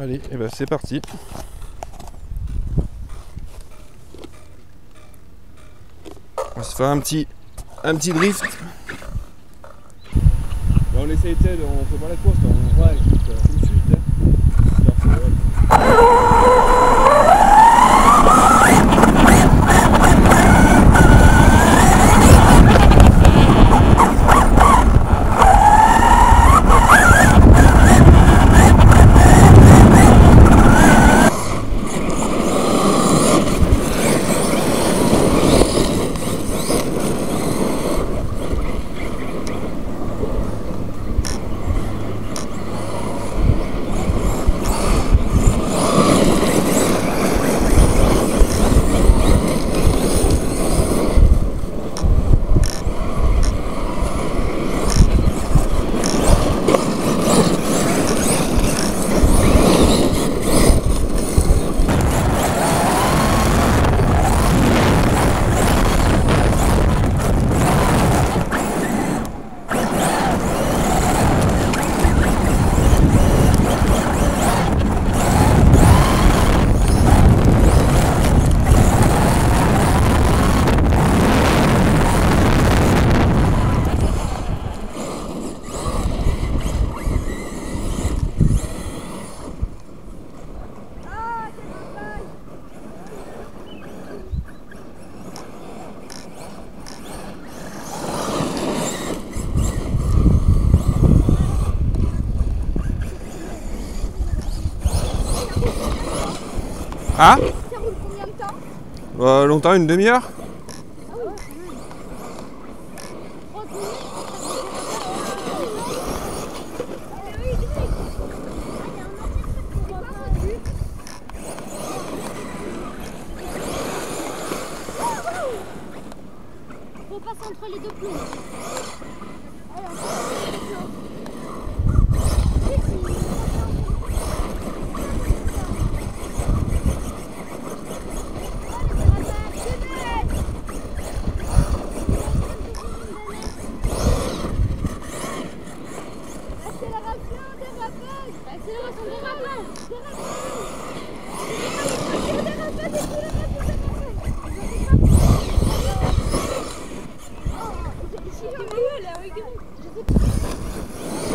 Allez, et ben c'est parti. On va se faire un petit, un petit drift. on essaye, on fait pas la course, on va Ah Ça roule combien de temps euh, Longtemps, une demi-heure Ah oui, quand même. 30 minutes Ah oui, Greg. Ah, il y a un autre truc qu'on voit pas vu. Faut passer entre les deux plombs. Alors, Jesus.